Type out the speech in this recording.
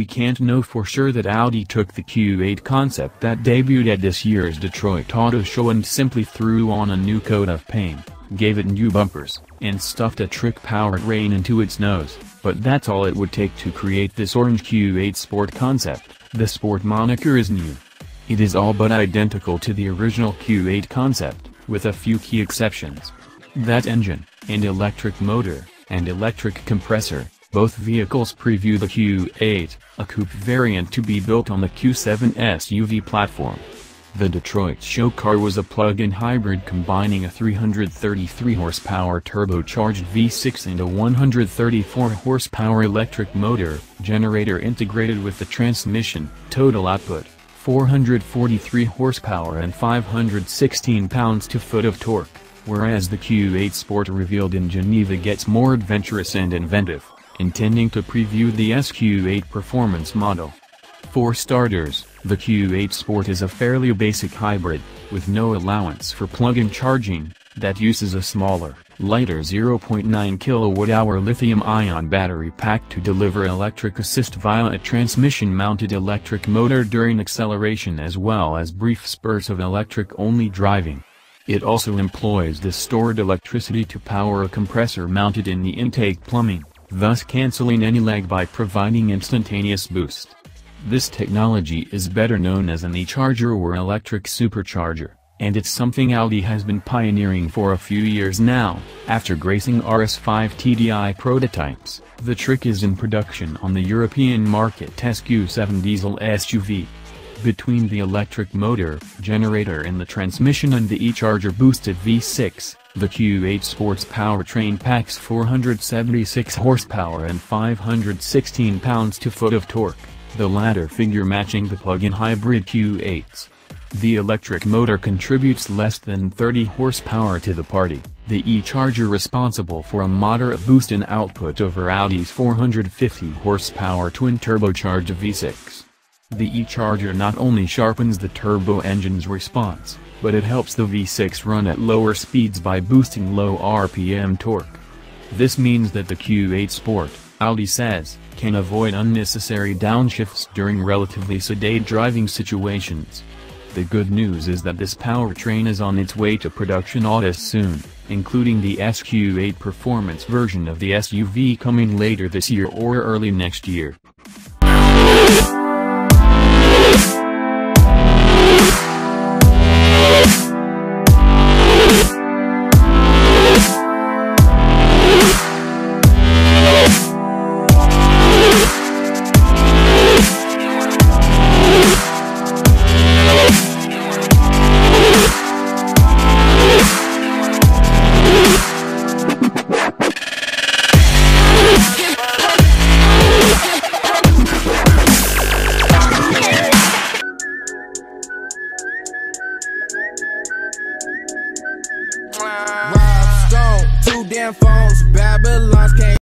We can't know for sure that Audi took the Q8 concept that debuted at this year's Detroit Auto Show and simply threw on a new coat of paint, gave it new bumpers, and stuffed a trick-powertrain into its nose, but that's all it would take to create this orange Q8 Sport concept. The Sport moniker is new. It is all but identical to the original Q8 concept, with a few key exceptions. That engine, and electric motor, and electric compressor, both vehicles preview the Q8, a coupe variant to be built on the Q7 SUV platform. The Detroit show car was a plug-in hybrid combining a 333 horsepower turbocharged V6 and a 134 horsepower electric motor, generator integrated with the transmission, total output, 443 horsepower and 516 pounds-to-foot of torque, whereas the Q8 Sport revealed in Geneva gets more adventurous and inventive intending to preview the SQ8 performance model. For starters, the Q8 Sport is a fairly basic hybrid, with no allowance for plug-in charging, that uses a smaller, lighter 0.9 kWh lithium-ion battery pack to deliver electric assist via a transmission-mounted electric motor during acceleration as well as brief spurts of electric-only driving. It also employs the stored electricity to power a compressor mounted in the intake plumbing thus cancelling any lag by providing instantaneous boost. This technology is better known as an e-charger or electric supercharger, and it's something Audi has been pioneering for a few years now. After gracing RS5 TDI prototypes, the trick is in production on the European market SQ7 diesel SUV. Between the electric motor, generator and the transmission and the e-charger boosted V6, the Q8 Sports powertrain packs 476 horsepower and 516 pounds-to-foot of torque, the latter figure matching the plug-in hybrid Q8s. The electric motor contributes less than 30 horsepower to the party, the e-charger responsible for a moderate boost in output over Audi's 450 horsepower twin-turbocharged V6. The e-charger not only sharpens the turbo engine's response, but it helps the V6 run at lower speeds by boosting low RPM torque. This means that the Q8 Sport, Audi says, can avoid unnecessary downshifts during relatively sedate driving situations. The good news is that this powertrain is on its way to production autos soon, including the SQ8 performance version of the SUV coming later this year or early next year. You Rob Stone, two damn phones, Babylon's came.